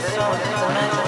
そうで